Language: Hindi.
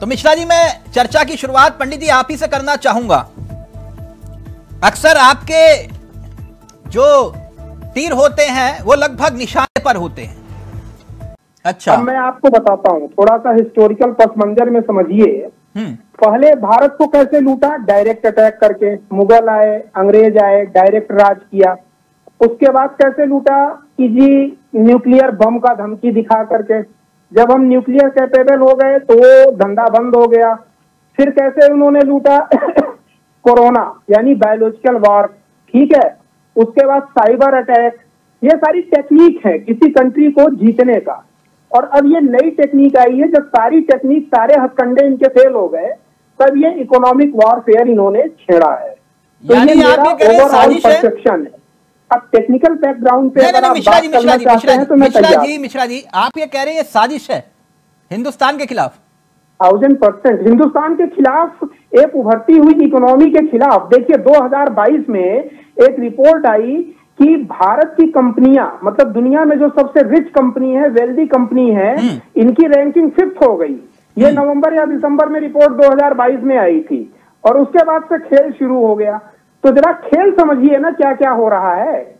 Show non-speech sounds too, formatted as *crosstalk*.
तो मिश्रा जी मैं चर्चा की शुरुआत पंडित जी आप ही से करना चाहूँगा। अक्सर आपके जो तीर होते हैं वो लगभग निशाने पर होते हैं। अच्छा। अब मैं आपको बताता हूँ थोड़ा सा हिस्टोरिकल पस मंजर में समझिए। हम्म। पहले भारत को कैसे लूटा? डायरेक्ट अटैक करके मुगल आए अंग्रेज़ आए डायरेक्ट राज किया। उसके बाद कैसे लूटा? कि जी न्यूक्लियर बम का धमकी दिखा करके। जब हम न्यूक्लियर कैपेबल हो गए तो धंधा बंद हो गया। फिर कैसे उन्होंने लूटा? *coughs* कोरोना यानी बायोलॉजिकल वॉर ठीक है? उसके बाद साइबर अटैक ये सारी टेक्निक है किसी कंट्री को जीतने का। और अब ये नई टेक्निक आई है जब सारी टेक्निक सारे हथकंडे इनके फेल हो गए तब ये इकोनॉमिक वॉरफेयर इन्होंने छेड़ा है। तो ये मेरा ओवरऑल परसेप्शन है। अब टेक्निकल बैकग्राउंड पे अगर आप मिश्रा बात जी करना मिश्रा जी चाहते मिश्रा हैं जी तो मैं मिश्रा जी मिश्रा जी आप ये कह रहे हैं साजिश है हिंदुस्तान के खिलाफ। थाउज़ेंड परसेंट हिंदुस्तान के खिलाफ एक उभरती हुई इकोनॉमी के खिलाफ देखिए 2022 में एक रिपोर्ट आई कि भारत की कंपनियाँ मतलब दुनिया में जो सबसे रिच कंपनी है वेल्दी कंपनी है हम्म। इनकी रैंकिंग फिफ्थ हो गई। ये नवंबर या दिसंबर में रिपोर्ट 2022 में आई थी। और उसके बाद से खेल शुरू हो गया। तो जरा खेल समझिए ना क्या क्या हो रहा है।